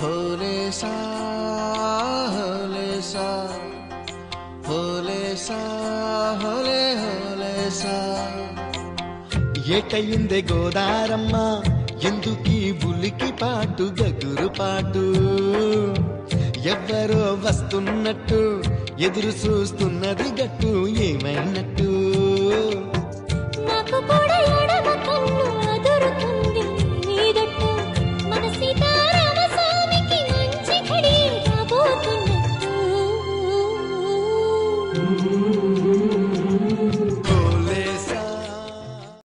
भोले सा होले सा होले सा होले होले గోదారమ్మ ఎందుకీ బులికి పాటు గగురు పాటు? ఎవ్వరో వస్తున్నట్టు ఎదురు చూస్తున్నది గట్టు ఏమైనట్టు? Mm-hmm.